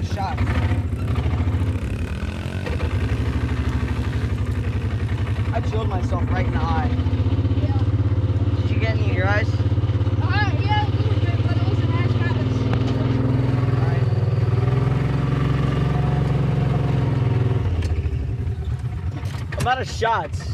no shot. I chilled myself right in the eye. Yeah. Did you get any in your eyes? Uh, yeah, a little bit, but it wasn't I'm out of shots.